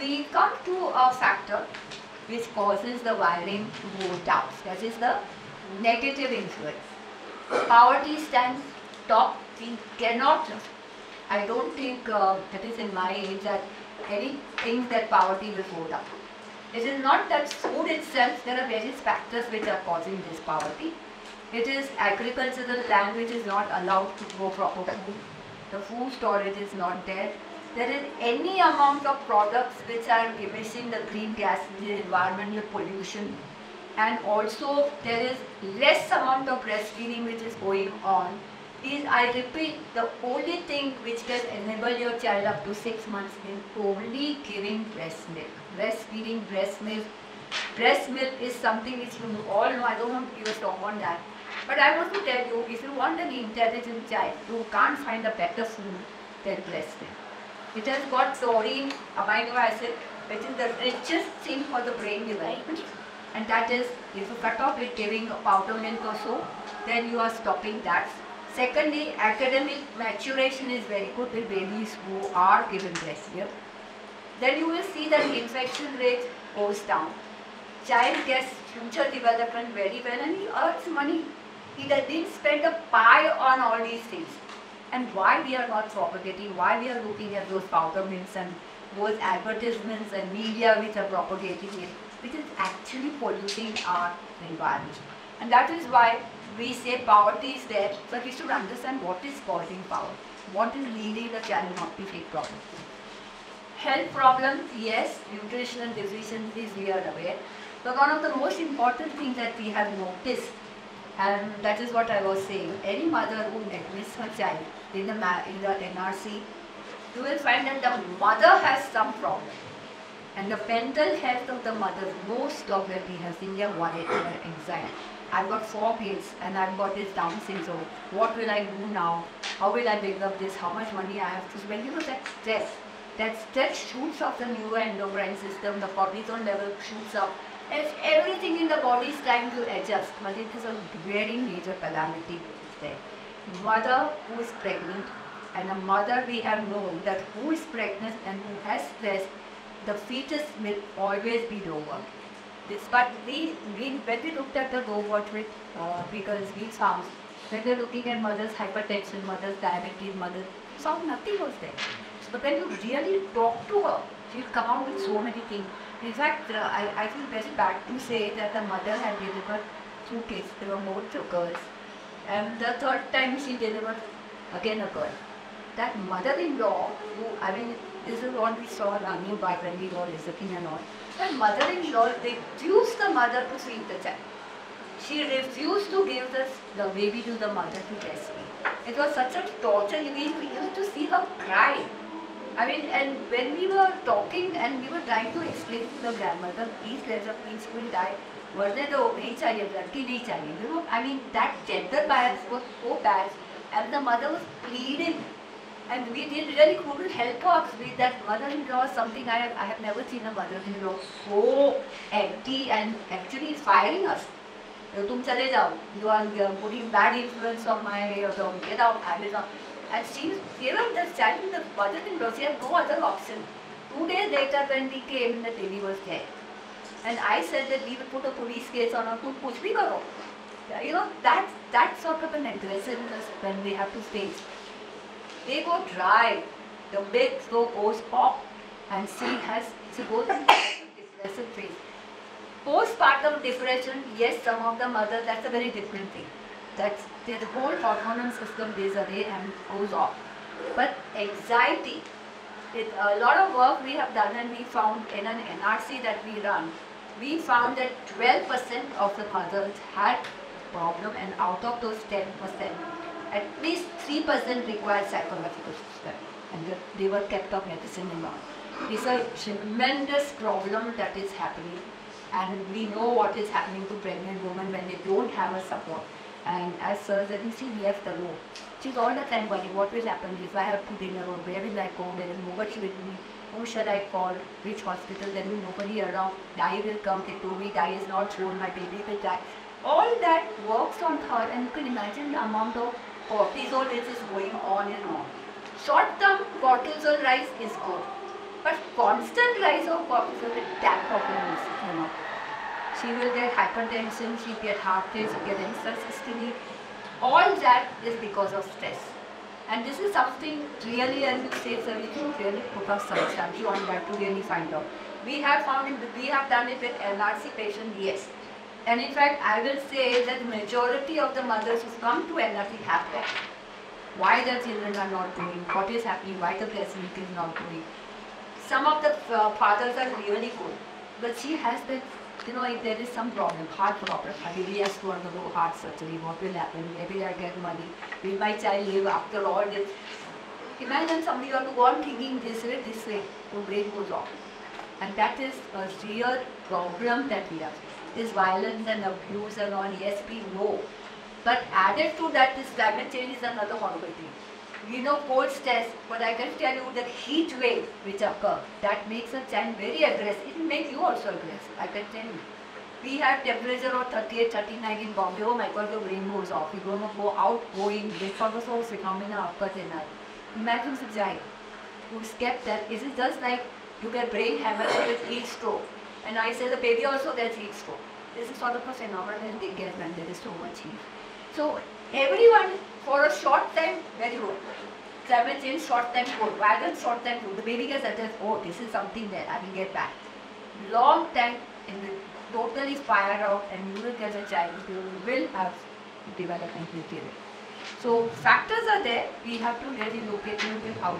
we come to a factor which causes the wiring to go down. That is the negative influence. Poverty stands top. We cannot, I don't think uh, that is in my age that any think that poverty will go down. It is not that food itself, there are various factors which are causing this poverty. It is agricultural land which is not allowed to grow properly. The food storage is not there. There is any amount of products which are emitting the green gas, the environmental pollution. And also there is less amount of breastfeeding which is going on. Is I repeat, the only thing which can enable your child up to six months is only giving breast milk. Breastfeeding, breast milk. Breast milk is something which you all know. I don't want to talk on that but I want to tell you, if you want an intelligent child, you can't find a better food than breast milk. It has got taurine, amino acid, which is the richest thing for the brain development. And that is, if you cut off it giving a powder milk or so, then you are stopping that. Secondly, academic maturation is very good with babies who are given breast milk. Then you will see that infection rate goes down. Child gets future development very well and he earns money he didn't spend a pie on all these things. And why we are not propagating, why we are looking at those powder mills and those advertisements and media which are propagating it, which is actually polluting our environment. And that is why we say poverty is there, but we should understand what is causing poverty. What is leading the child not to take problems. Health problems, yes, nutritional deficiencies we are aware. But one of the most important things that we have noticed and that is what I was saying. Any mother who admits her child in the, in the NRC, you will find that the mother has some problem. And the mental health of the mother, most we have seen their worried or anxiety. I've got four kids and I've got this Down syndrome. What will I do now? How will I build up this? How much money I have to spend? You know, that stress. That stress shoots up the neuroendocrine system, the cortisol level shoots up if everything in the body is trying to adjust, but it is a very major calamity there. Mother who is pregnant and a mother we have known that who is pregnant and who has stress, the fetus will always be lower. This, but we, we, when we looked at the robotic uh, because we found when we are looking at mother's hypertension, mother's diabetes, mothers, found nothing was there. But when you really talk to her, she'll come out with so many things. In fact, uh, I, I feel very bad to say that the mother had delivered two kids. There were more two girls. And the third time she delivered again a girl. That mother-in-law, who, I mean, this is what we saw running by when we were visiting and all. That mother-in-law refused the mother to feed the child. She refused to give the, the baby to the mother to breastfeed. It was such a torture. You mean we used to see her cry. I mean, and when we were talking and we were trying to explain to the grandmother, please let the please will die. वरने तो नहीं चाहिए लड़की नहीं चाहिए you know I mean that gender bias was so bad and the mother was pleading and we did really couldn't help her with that mother-in-law something I have, I have never seen a mother-in-law so empty and actually firing us तुम चले जाओ you are putting bad influence on my uh, get out I will not and she given the child in the mother-in-law, she had no other option. Two days later when we came, the baby was dead. And I said that we will put a police case on her, push bhi karo. You know, that, that sort of an aggressiveness when we have to face. They go dry, the big flow goes pop, and she has, she goes into depressive phase. Postpartum depression, yes, some of the mothers, that's a very different thing. That's the whole hormonal system goes away and goes off. But anxiety, with a lot of work we have done and we found in an NRC that we run, we found that 12% of the mothers had problem and out of those 10%, at least 3% required psychological study and they were kept off medicine and all. It's a tremendous problem that is happening and we know what is happening to pregnant women when they don't have a support. And as Sir you see, we have the room. She's all the time worrying, what will happen if I have to dinner or where will I go, there is nobody with me, who shall I call, which hospital, there will nobody around, Dai will come, they told me Dai is not home, my baby will die. All that works on her and you can imagine the amount of cortisol which is going on and on. Short term cortisol rise is good. But constant rise of cortisol that problem is, you know. She will get hypertension, she get heart rate, she get insusceptibility. All that is because of stress. And this is something really, as it says, we can really put our study on that to really find out. We have found it, we have done it with LRC patients, yes. And in fact, I will say that the majority of the mothers who come to LRC have that. Why their children are not doing, what is happening, why the breast is not doing. Some of the uh, fathers are really good, but she has that, you know, if there is some problem, heart problem, I really has to undergo heart surgery, what will happen, maybe I get money, will my child live after all this? Imagine somebody want to go on thinking this way, this way, your brain goes off. And that is a real problem that we have. This violence and abuse and all, yes, we know. But added to that, this climate change is another horrible thing. We know cold stress, but I can tell you that heat wave which occur, that makes a child very aggressive. It makes you also aggressive, I can tell you. We have temperature of 38, 39 in Bombay. Oh my God, the brain goes off. You're going to go out, going, the source, phenomena occurs in us. Imagine the child who's kept that. Is it just like you get brain hemorrhage with heat stroke? And I say the baby also gets heat stroke. This is sort of a phenomenon they get when there is so much heat. So everyone for a short time very good. Climate change short time good. Violence short time good. The baby gets attached, oh this is something that I will get back. Long time in the totally fire out and you will get a child, you will have development material. So factors are there, we have to really look at, look at how